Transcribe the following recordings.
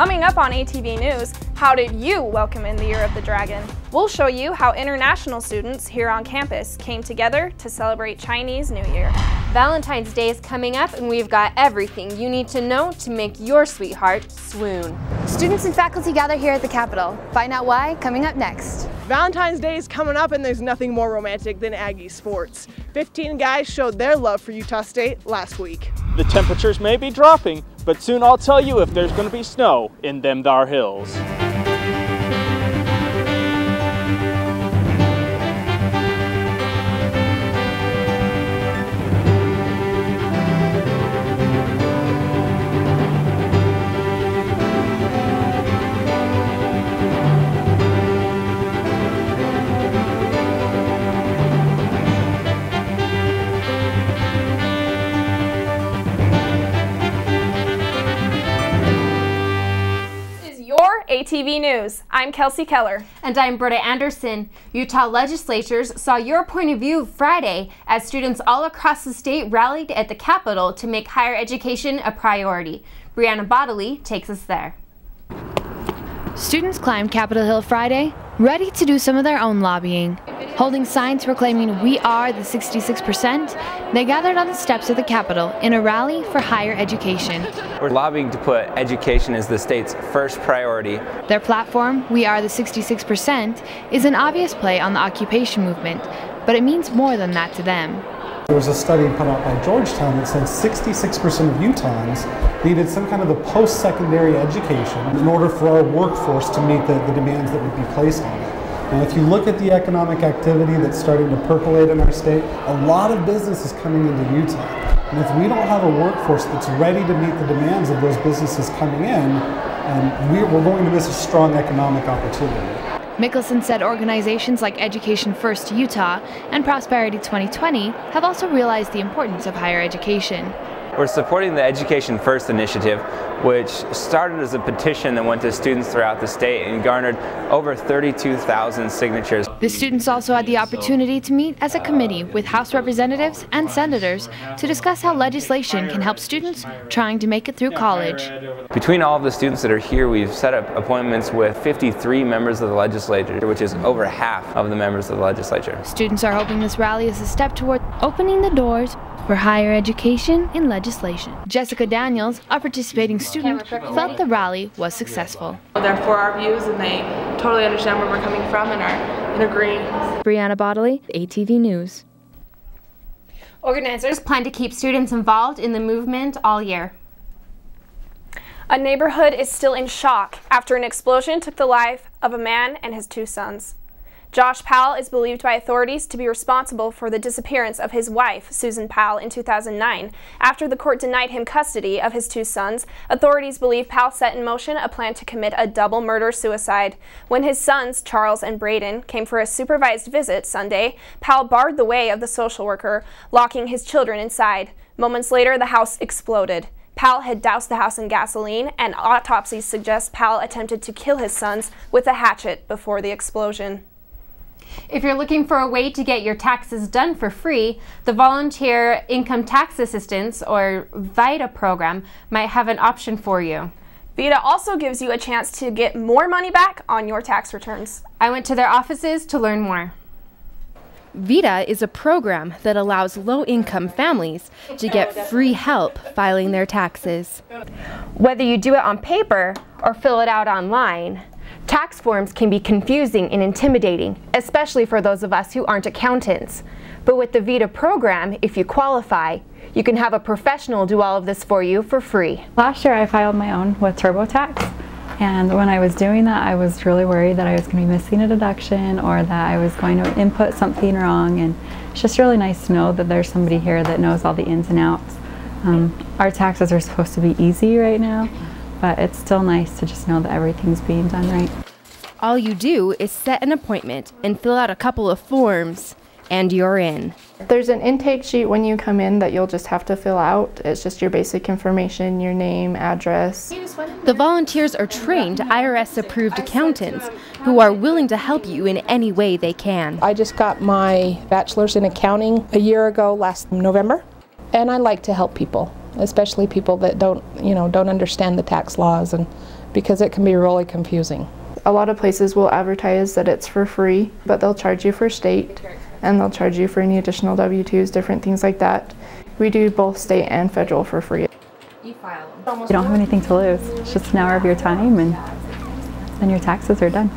Coming up on ATV News, how did you welcome in the Year of the Dragon? We'll show you how international students here on campus came together to celebrate Chinese New Year. Valentine's Day is coming up and we've got everything you need to know to make your sweetheart swoon. Students and faculty gather here at the Capitol. Find out why coming up next. Valentine's Day is coming up and there's nothing more romantic than Aggie sports. 15 guys showed their love for Utah State last week. The temperatures may be dropping, but soon I'll tell you if there's going to be snow in them thar hills. ATV News. I'm Kelsey Keller. And I'm Britta Anderson. Utah legislatures saw your point of view Friday as students all across the state rallied at the Capitol to make higher education a priority. Brianna Bodley takes us there. Students climbed Capitol Hill Friday, ready to do some of their own lobbying. Holding signs proclaiming we are the 66%, they gathered on the steps of the Capitol in a rally for higher education. We're lobbying to put education as the state's first priority. Their platform, We Are the 66%, is an obvious play on the occupation movement, but it means more than that to them. There was a study put out by Georgetown that said 66% of Utahns needed some kind of a post-secondary education in order for our workforce to meet the, the demands that would be placed on it. Now, if you look at the economic activity that's starting to percolate in our state, a lot of business is coming into Utah. And if we don't have a workforce that's ready to meet the demands of those businesses coming in, um, we're going to miss a strong economic opportunity. Mickelson said organizations like Education First Utah and Prosperity 2020 have also realized the importance of higher education. We're supporting the Education First initiative, which started as a petition that went to students throughout the state and garnered over 32,000 signatures. The students also had the opportunity to meet as a committee with House representatives and senators to discuss how legislation can help students trying to make it through college. Between all of the students that are here, we've set up appointments with 53 members of the legislature, which is over half of the members of the legislature. Students are hoping this rally is a step toward opening the doors for higher education in legislation. Jessica Daniels, a participating student, felt the rally was successful. They're for our views and they totally understand where we're coming from and are in agreement. Brianna Bodley, ATV News. Organizers plan to keep students involved in the movement all year. A neighborhood is still in shock after an explosion took the life of a man and his two sons. Josh Powell is believed by authorities to be responsible for the disappearance of his wife, Susan Powell, in 2009. After the court denied him custody of his two sons, authorities believe Powell set in motion a plan to commit a double murder-suicide. When his sons, Charles and Braden, came for a supervised visit Sunday, Powell barred the way of the social worker, locking his children inside. Moments later, the house exploded. Powell had doused the house in gasoline, and autopsies suggest Powell attempted to kill his sons with a hatchet before the explosion. If you're looking for a way to get your taxes done for free, the Volunteer Income Tax Assistance, or VITA program, might have an option for you. VITA also gives you a chance to get more money back on your tax returns. I went to their offices to learn more. VITA is a program that allows low income families to get free help filing their taxes. Whether you do it on paper or fill it out online, Tax forms can be confusing and intimidating, especially for those of us who aren't accountants. But with the VITA program, if you qualify, you can have a professional do all of this for you for free. Last year I filed my own with TurboTax and when I was doing that I was really worried that I was going to be missing a deduction or that I was going to input something wrong and it's just really nice to know that there's somebody here that knows all the ins and outs. Um, our taxes are supposed to be easy right now but it's still nice to just know that everything's being done right. All you do is set an appointment and fill out a couple of forms, and you're in. There's an intake sheet when you come in that you'll just have to fill out. It's just your basic information, your name, address. The volunteers are trained IRS approved accountants who are willing to help you in any way they can. I just got my bachelor's in accounting a year ago last November, and I like to help people especially people that don't, you know, don't understand the tax laws and, because it can be really confusing. A lot of places will advertise that it's for free, but they'll charge you for state and they'll charge you for any additional W-2s, different things like that. We do both state and federal for free. You don't have anything to lose. It's just an hour of your time and then your taxes are done.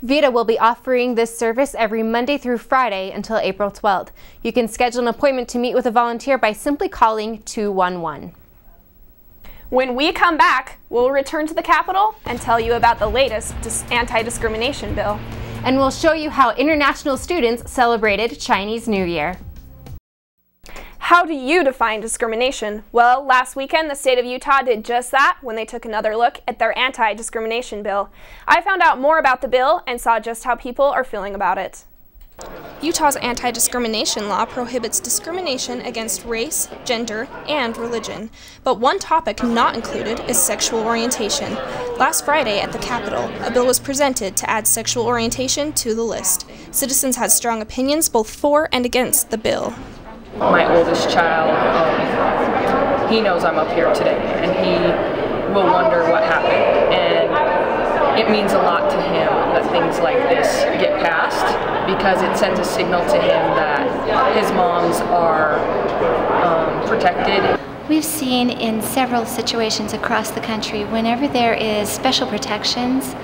VITA will be offering this service every Monday through Friday until April 12th. You can schedule an appointment to meet with a volunteer by simply calling 211. When we come back, we'll return to the Capitol and tell you about the latest anti-discrimination bill. And we'll show you how international students celebrated Chinese New Year. How do you define discrimination? Well, last weekend the state of Utah did just that when they took another look at their anti-discrimination bill. I found out more about the bill and saw just how people are feeling about it. Utah's anti-discrimination law prohibits discrimination against race, gender, and religion. But one topic not included is sexual orientation. Last Friday at the Capitol, a bill was presented to add sexual orientation to the list. Citizens had strong opinions both for and against the bill. My oldest child, um, he knows I'm up here today, and he will wonder what happened. And it means a lot to him that things like this get passed because it sends a signal to him that his moms are um, protected. We've seen in several situations across the country whenever there is special protections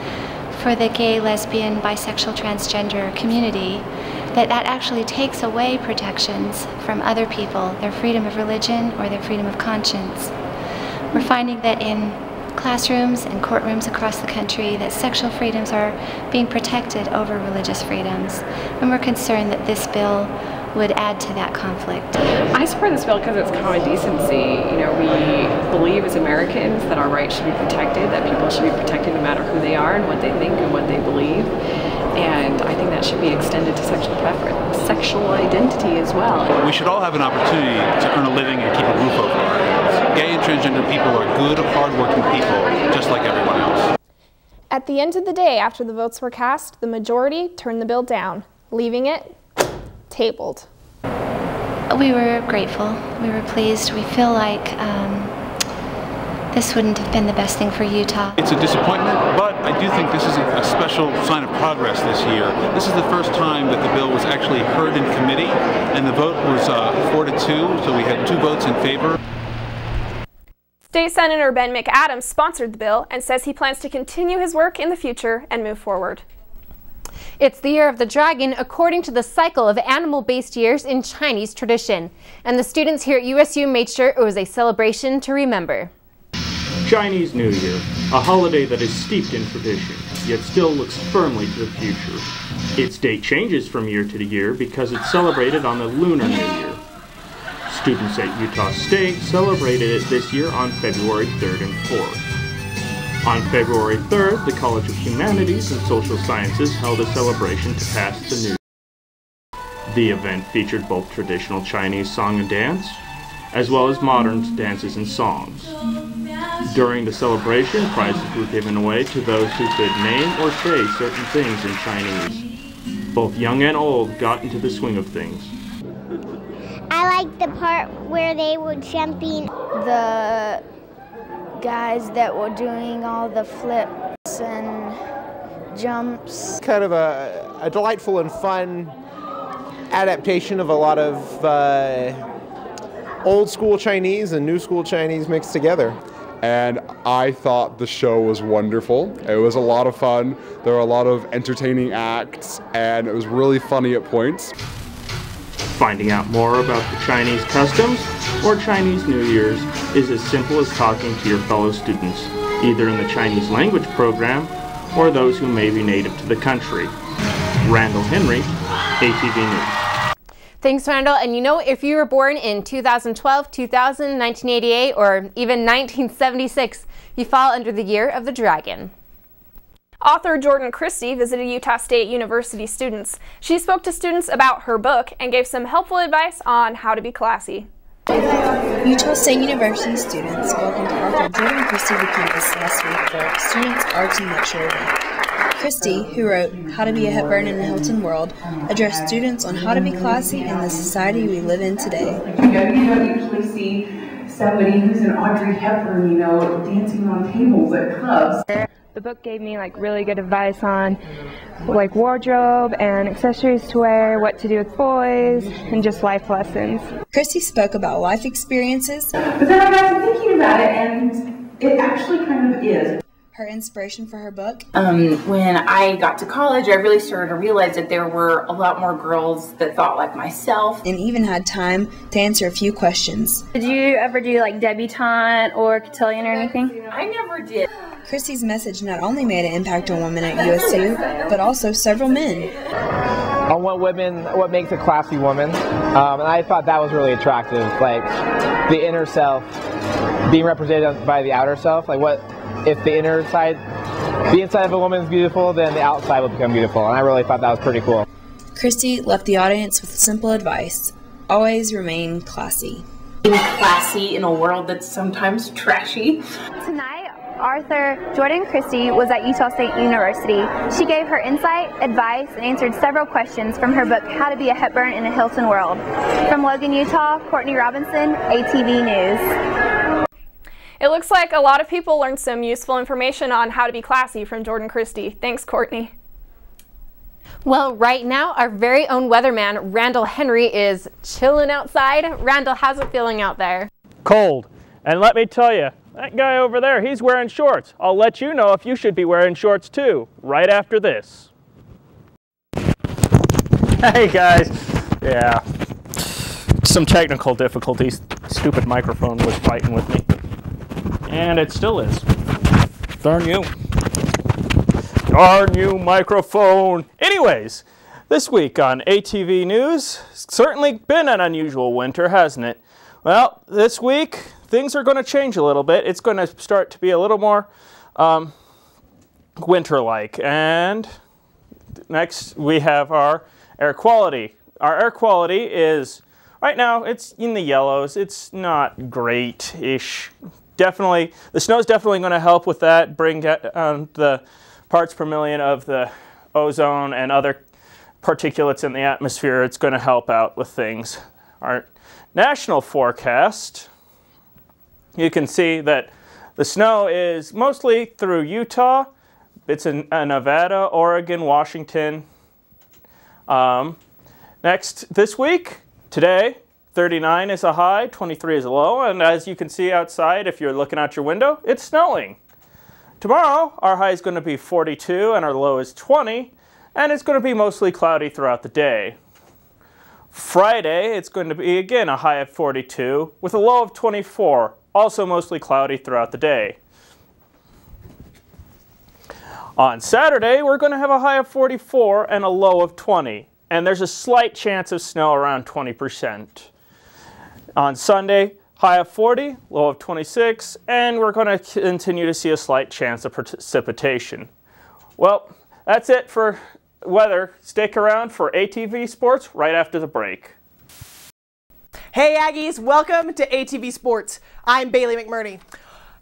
for the gay, lesbian, bisexual, transgender community, that that actually takes away protections from other people, their freedom of religion or their freedom of conscience. We're finding that in classrooms and courtrooms across the country that sexual freedoms are being protected over religious freedoms. And we're concerned that this bill would add to that conflict. I support this bill because it's common decency. You know, we believe as Americans that our rights should be protected, that people should be protected no matter who they are and what they think and what they believe. And I think that should be extended to sexual preference, sexual identity as well. We should all have an opportunity to earn a living and keep a roof over our heads. Gay and transgender people are good, hardworking people, just like everyone else. At the end of the day, after the votes were cast, the majority turned the bill down, leaving it tabled. We were grateful. We were pleased. We feel like um, this wouldn't have been the best thing for Utah. It's a disappointment, but I do think this is a, a special sign of progress this year. This is the first time that the bill was actually heard in committee, and the vote was uh, four to two, so we had two votes in favor. State Senator Ben McAdams sponsored the bill and says he plans to continue his work in the future and move forward. It's the year of the dragon according to the cycle of animal-based years in Chinese tradition. And the students here at USU made sure it was a celebration to remember. Chinese New Year, a holiday that is steeped in tradition, yet still looks firmly to the future. Its date changes from year to year because it's celebrated on the Lunar New Year. Students at Utah State celebrated it this year on February 3rd and 4th. On February 3rd, the College of Humanities and Social Sciences held a celebration to pass the new. Year. The event featured both traditional Chinese song and dance, as well as modern dances and songs. During the celebration, prizes were given away to those who could name or say certain things in Chinese. Both young and old got into the swing of things. I like the part where they were jumping. The guys that were doing all the flips and jumps. Kind of a, a delightful and fun adaptation of a lot of uh, old school Chinese and new school Chinese mixed together. And I thought the show was wonderful. It was a lot of fun. There were a lot of entertaining acts, and it was really funny at points. Finding out more about the Chinese customs or Chinese New Year's is as simple as talking to your fellow students, either in the Chinese language program or those who may be native to the country. Randall Henry, ATV News. Thanks, Randall. And you know, if you were born in 2012, 2000, 1988, or even 1976, you fall under the year of the dragon. Author Jordan Christie visited Utah State University students. She spoke to students about her book and gave some helpful advice on how to be classy. Utah State University students welcomed author Jordan Christie to campus last week for Students Arts and Lecture event. Christie, who wrote How to Be a Hepburn in a Hilton World, addressed students on how to be classy in the society we live in today. You know, you don't usually see somebody who's an Audrey Hepburn, you know, dancing on tables at clubs. The book gave me like really good advice on like wardrobe and accessories to wear, what to do with boys, and just life lessons. Christie spoke about life experiences. But then I got to thinking about it, and it actually kind of is. Her inspiration for her book. Um, when I got to college, I really started to realize that there were a lot more girls that thought like myself. And even had time to answer a few questions. Did you ever do like debutante or cotillion or anything? I never did. Christie's message not only made an impact on women at USU, but also several men. On what women, what makes a classy woman, um, and I thought that was really attractive. Like the inner self being represented by the outer self. Like what if the inner side, the inside of a woman is beautiful, then the outside will become beautiful, and I really thought that was pretty cool. Christie left the audience with simple advice: always remain classy. Being classy in a world that's sometimes trashy. Tonight. Arthur Jordan Christie was at Utah State University. She gave her insight, advice, and answered several questions from her book, How to Be a Hepburn in a Hilton World. From Logan, Utah, Courtney Robinson, ATV News. It looks like a lot of people learned some useful information on how to be classy from Jordan Christie. Thanks, Courtney. Well, right now, our very own weatherman, Randall Henry, is chilling outside. Randall, how's it feeling out there? Cold. And let me tell you, that guy over there, he's wearing shorts. I'll let you know if you should be wearing shorts too, right after this. Hey guys, yeah, some technical difficulties. Stupid microphone was fighting with me. And it still is. Darn you. Darn you, microphone. Anyways, this week on ATV News, certainly been an unusual winter, hasn't it? Well, this week, things are going to change a little bit. It's going to start to be a little more um, winter-like. And next, we have our air quality. Our air quality is, right now, it's in the yellows. It's not great-ish definitely, the snow is definitely going to help with that, bring um, the parts per million of the ozone and other particulates in the atmosphere. It's going to help out with things. Our national forecast, you can see that the snow is mostly through Utah. It's in uh, Nevada, Oregon, Washington. Um, next, this week, today, 39 is a high, 23 is a low, and as you can see outside, if you're looking out your window, it's snowing. Tomorrow, our high is going to be 42 and our low is 20, and it's going to be mostly cloudy throughout the day. Friday, it's going to be again a high of 42 with a low of 24, also mostly cloudy throughout the day. On Saturday, we're going to have a high of 44 and a low of 20, and there's a slight chance of snow around 20%. On Sunday, high of 40, low of 26, and we're going to continue to see a slight chance of precipitation. Well, that's it for weather. Stick around for ATV Sports right after the break. Hey Aggies, welcome to ATV Sports. I'm Bailey McMurdie.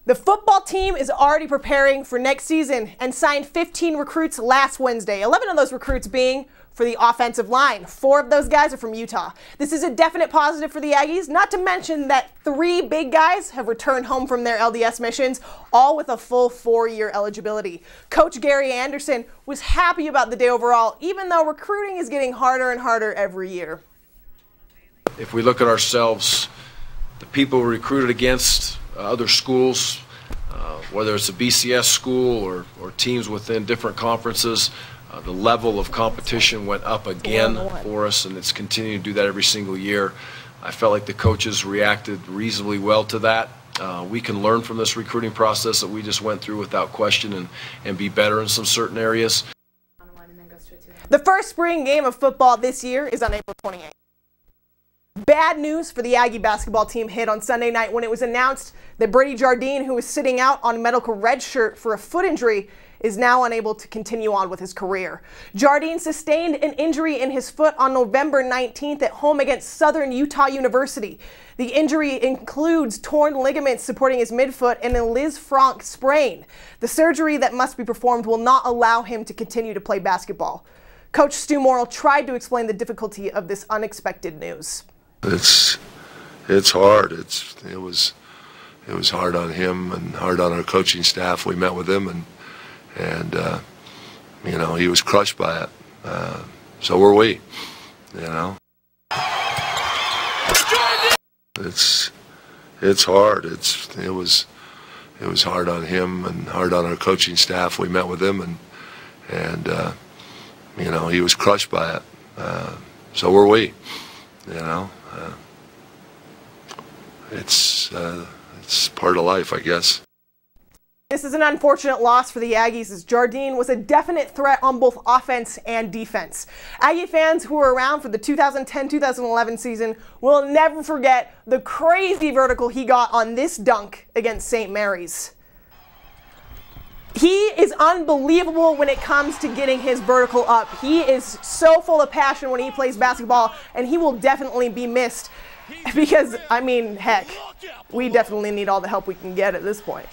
The football team is already preparing for next season and signed 15 recruits last Wednesday, 11 of those recruits being for the offensive line. Four of those guys are from Utah. This is a definite positive for the Aggies, not to mention that three big guys have returned home from their LDS missions, all with a full four-year eligibility. Coach Gary Anderson was happy about the day overall, even though recruiting is getting harder and harder every year. If we look at ourselves, the people recruited against, uh, other schools, uh, whether it's a BCS school or, or teams within different conferences, uh, the level of competition went up again for us, and it's continuing to do that every single year. I felt like the coaches reacted reasonably well to that. Uh, we can learn from this recruiting process that we just went through without question and, and be better in some certain areas. The first spring game of football this year is on April 28th. Bad news for the Aggie basketball team hit on Sunday night when it was announced that Brady Jardine, who was sitting out on medical red shirt for a foot injury, is now unable to continue on with his career. Jardine sustained an injury in his foot on November 19th at home against Southern Utah University. The injury includes torn ligaments supporting his midfoot and a Lisfranc sprain. The surgery that must be performed will not allow him to continue to play basketball. Coach Stu Morrill tried to explain the difficulty of this unexpected news. It's it's hard. It's it was it was hard on him and hard on our coaching staff. We met with him and and uh, you know he was crushed by it. Uh, so were we. You know, it's it's hard. It's it was it was hard on him and hard on our coaching staff. We met with him and and uh, you know he was crushed by it. Uh, so were we. You know, uh, it's uh, it's part of life, I guess. This is an unfortunate loss for the Aggies as Jardine was a definite threat on both offense and defense. Aggie fans who were around for the 2010-2011 season will never forget the crazy vertical he got on this dunk against St. Mary's. He is unbelievable when it comes to getting his vertical up. He is so full of passion when he plays basketball, and he will definitely be missed because, I mean, heck, we definitely need all the help we can get at this point.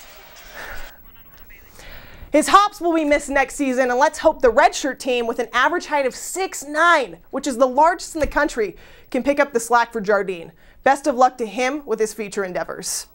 His hops will be missed next season, and let's hope the redshirt team, with an average height of 6'9", which is the largest in the country, can pick up the slack for Jardine. Best of luck to him with his future endeavors.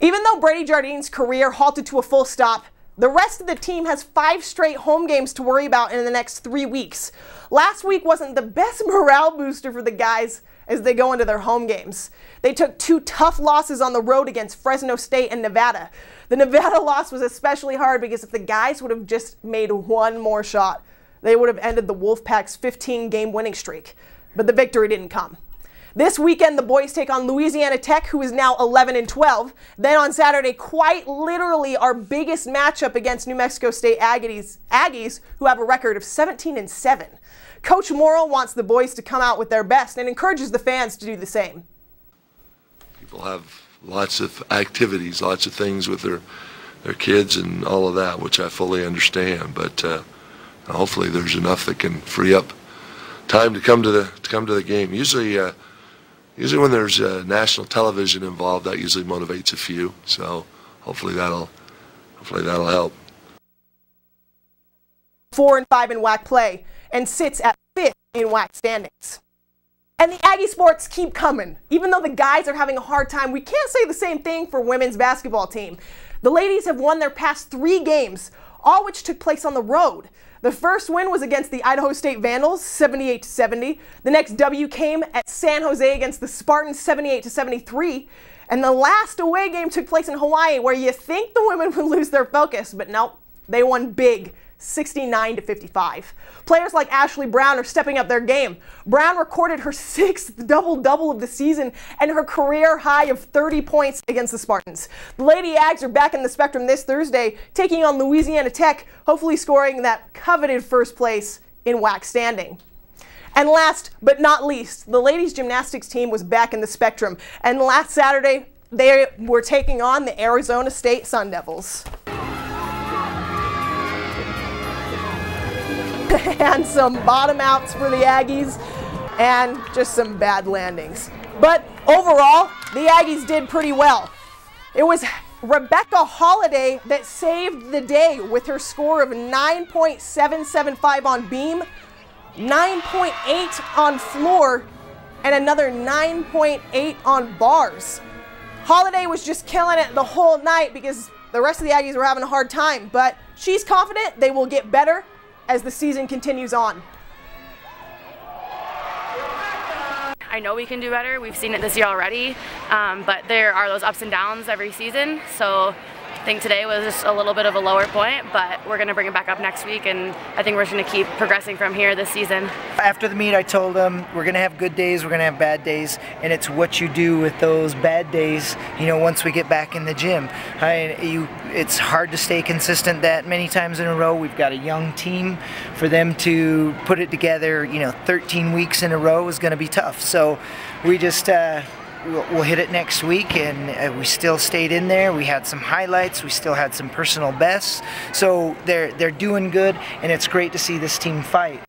Even though Brady Jardine's career halted to a full stop, the rest of the team has five straight home games to worry about in the next three weeks. Last week wasn't the best morale booster for the guys as they go into their home games. They took two tough losses on the road against Fresno State and Nevada. The Nevada loss was especially hard because if the guys would have just made one more shot, they would have ended the Wolfpack's 15 game winning streak. But the victory didn't come. This weekend, the boys take on Louisiana Tech, who is now 11 and 12. Then on Saturday, quite literally our biggest matchup against New Mexico State Aggies, Aggies who have a record of 17 and 7. Coach Morrill wants the boys to come out with their best and encourages the fans to do the same. People have lots of activities, lots of things with their their kids and all of that, which I fully understand. But uh, hopefully, there's enough that can free up time to come to the to come to the game. Usually, uh, usually when there's uh, national television involved, that usually motivates a few. So hopefully that'll hopefully that'll help. Four and five in WAC play and sits at fifth in WAC standings. And the Aggie sports keep coming. Even though the guys are having a hard time, we can't say the same thing for women's basketball team. The ladies have won their past three games, all which took place on the road. The first win was against the Idaho State Vandals, 78 70. The next W came at San Jose against the Spartans, 78 73. And the last away game took place in Hawaii, where you think the women would lose their focus, but nope, they won big, 69 to 55. Players like Ashley Brown are stepping up their game. Brown recorded her sixth double-double of the season and her career high of 30 points against the Spartans. The Lady Ags are back in the spectrum this Thursday, taking on Louisiana Tech, hopefully scoring that coveted first place in WAC standing. And last but not least, the ladies gymnastics team was back in the spectrum. And last Saturday, they were taking on the Arizona State Sun Devils. and some bottom outs for the Aggies and just some bad landings. But overall, the Aggies did pretty well. It was Rebecca Holiday that saved the day with her score of 9.775 on beam, 9.8 on floor, and another 9.8 on bars. Holiday was just killing it the whole night because the rest of the Aggies were having a hard time, but she's confident they will get better as the season continues on. I know we can do better. We've seen it this year already, um, but there are those ups and downs every season. So think today was a little bit of a lower point, but we're going to bring it back up next week, and I think we're just going to keep progressing from here this season. After the meet, I told them we're going to have good days, we're going to have bad days, and it's what you do with those bad days. You know, once we get back in the gym, I, you, it's hard to stay consistent that many times in a row. We've got a young team. For them to put it together, you know, 13 weeks in a row is going to be tough. So we just. Uh, we'll, hit it next week and uh, we still stayed in there we had some highlights we still had some personal bests so they're they're doing good and it's great to see this team fight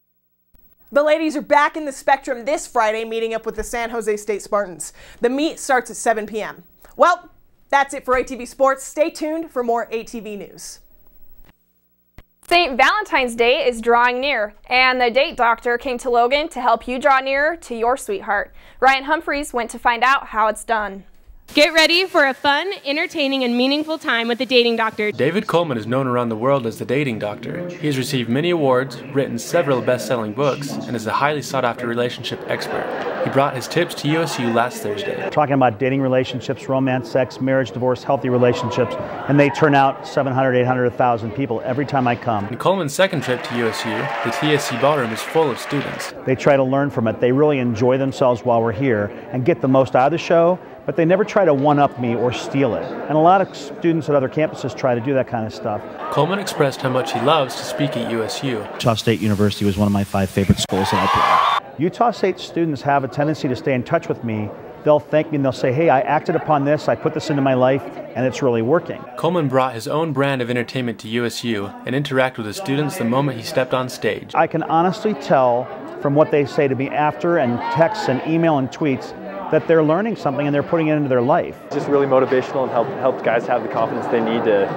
the ladies are back in the spectrum this Friday, meeting up with the San Jose State Spartans. The meet starts at 7 p.m. Well, that's it for ATV Sports. Stay tuned for more ATV news. St. Valentine's Day is drawing near, and the date doctor came to Logan to help you draw nearer to your sweetheart. Ryan Humphreys went to find out how it's done. Get ready for a fun, entertaining, and meaningful time with the Dating Doctor. David Coleman is known around the world as the Dating Doctor. He has received many awards, written several best selling books, and is a highly sought after relationship expert. He brought his tips to USU last Thursday. Talking about dating relationships, romance, sex, marriage, divorce, healthy relationships, and they turn out 700, 800, 1,000 people every time I come. In Coleman's second trip to USU, the TSC ballroom is full of students. They try to learn from it. They really enjoy themselves while we're here and get the most out of the show but they never try to one up me or steal it. And a lot of students at other campuses try to do that kind of stuff. Coleman expressed how much he loves to speak at USU. Utah State University was one of my five favorite schools that I played. Utah State students have a tendency to stay in touch with me. They'll thank me and they'll say, hey, I acted upon this, I put this into my life, and it's really working. Coleman brought his own brand of entertainment to USU and interacted with the students the moment he stepped on stage. I can honestly tell from what they say to me after and texts and email and tweets that they're learning something and they're putting it into their life. Just really motivational and help help guys have the confidence they need to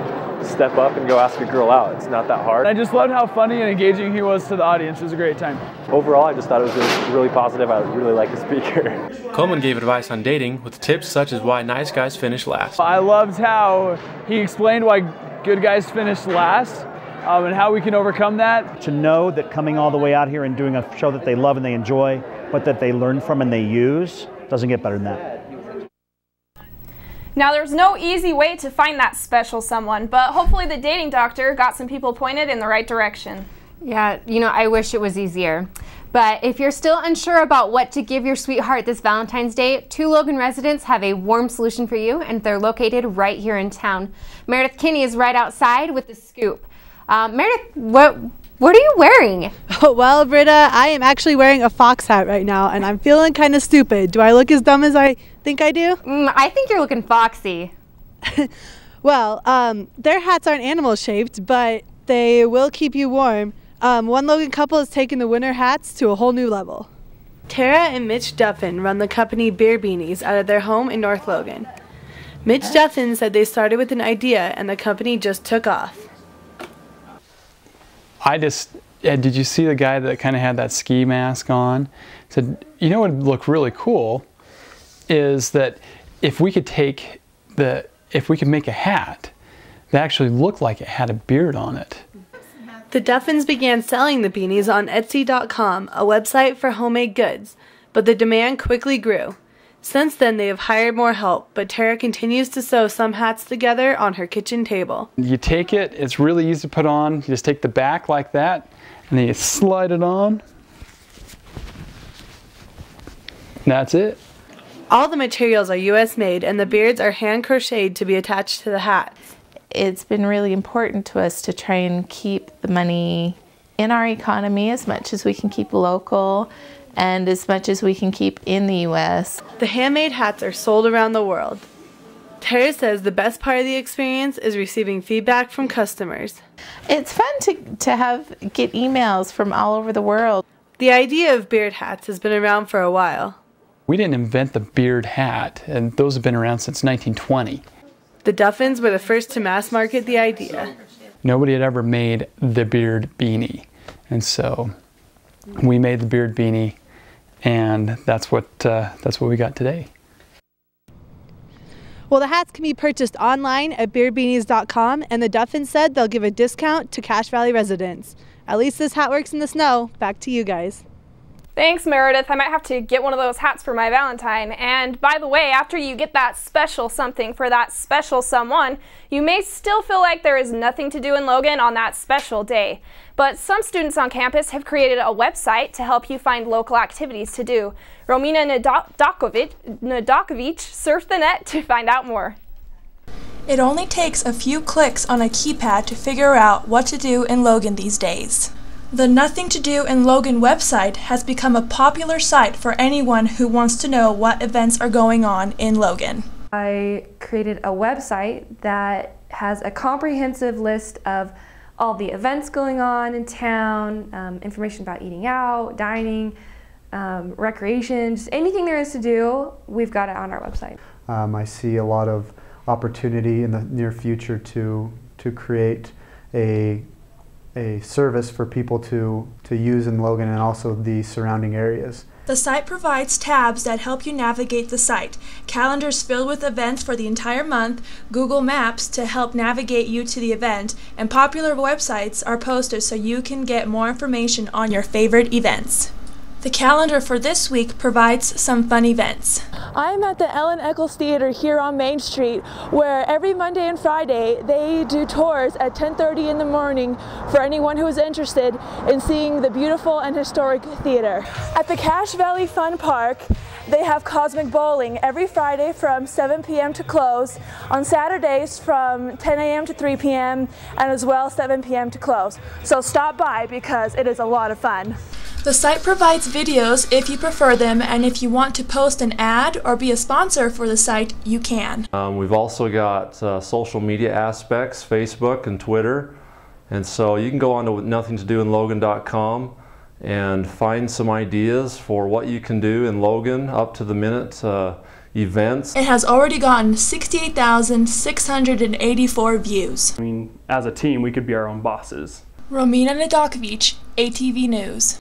step up and go ask a girl out. It's not that hard. I just loved how funny and engaging he was to the audience. It was a great time. Overall, I just thought it was really, really positive. I really like the speaker. Coleman gave advice on dating with tips such as why nice guys finish last. I loved how he explained why good guys finish last. Um, and how we can overcome that. To know that coming all the way out here and doing a show that they love and they enjoy, but that they learn from and they use, doesn't get better than that. Now, there's no easy way to find that special someone, but hopefully the dating doctor got some people pointed in the right direction. Yeah, you know, I wish it was easier. But if you're still unsure about what to give your sweetheart this Valentine's Day, two Logan residents have a warm solution for you, and they're located right here in town. Meredith Kinney is right outside with the scoop. Um, Meredith, what what are you wearing? Oh, well, Britta, I am actually wearing a fox hat right now, and I'm feeling kind of stupid. Do I look as dumb as I think I do? Mm, I think you're looking foxy. well, um, their hats aren't animal shaped, but they will keep you warm. Um, one Logan couple has taken the winter hats to a whole new level. Tara and Mitch Duffin run the company Beard Beanies out of their home in North Logan. Mitch Duffin said they started with an idea and the company just took off. I just yeah, did you see the guy that kind of had that ski mask on? Said, you know what would look really cool is that if we could take the, if we could make a hat that actually looked like it had a beard on it. The Duffins began selling the beanies on Etsy.com, a website for homemade goods, but the demand quickly grew. Since then, they have hired more help, but Tara continues to sew some hats together on her kitchen table. You take it, it's really easy to put on. You just take the back like that, and then you slide it on. that's it. All the materials are US made, and the beards are hand crocheted to be attached to the hats. It's been really important to us to try and keep the money in our economy as much as we can keep local and as much as we can keep in the US. The handmade hats are sold around the world. Tara says the best part of the experience is receiving feedback from customers. It's fun to, to have get emails from all over the world. The idea of beard hats has been around for a while. We didn't invent the beard hat, and those have been around since 1920. The Duffins were the first to mass market the idea. Nobody had ever made the beard beanie, and so we made the beard beanie and that's what uh, that's what we got today. Well, the hats can be purchased online at beardbeanies.com, and the Duffins said they'll give a discount to Cache Valley residents. At least this hat works in the snow. Back to you guys. Thanks, Meredith. I might have to get one of those hats for my Valentine. And by the way, after you get that special something for that special someone, you may still feel like there is nothing to do in Logan on that special day. But some students on campus have created a website to help you find local activities to do. Romina Nadakovic, surfed the net to find out more. It only takes a few clicks on a keypad to figure out what to do in Logan these days. The Nothing to Do in Logan website has become a popular site for anyone who wants to know what events are going on in Logan. I created a website that has a comprehensive list of all the events going on in town, um, information about eating out, dining, um, recreation, just anything there is to do, we've got it on our website. Um, I see a lot of opportunity in the near future to, to create a a service for people to, to use in Logan and also the surrounding areas. The site provides tabs that help you navigate the site, calendars filled with events for the entire month, Google Maps to help navigate you to the event, and popular websites are posted so you can get more information on your favorite events. The calendar for this week provides some fun events. I'm at the Ellen Eccles Theater here on Main Street where every Monday and Friday they do tours at 10:30 in the morning for anyone who is interested in seeing the beautiful and historic theater. At the Cache Valley Fun Park, they have Cosmic Bowling every Friday from 7 p.m. to close, on Saturdays from 10 a.m. to 3 p.m., and as well 7 p.m. to close. So stop by because it is a lot of fun. The site provides videos if you prefer them, and if you want to post an ad or be a sponsor for the site, you can. Um, we've also got uh, social media aspects, Facebook and Twitter. And so you can go on to nothingtodoinlogan.com and find some ideas for what you can do in Logan up to the minute uh, events. It has already gotten 68,684 views. I mean, as a team, we could be our own bosses. Romina Nadakovic, ATV News.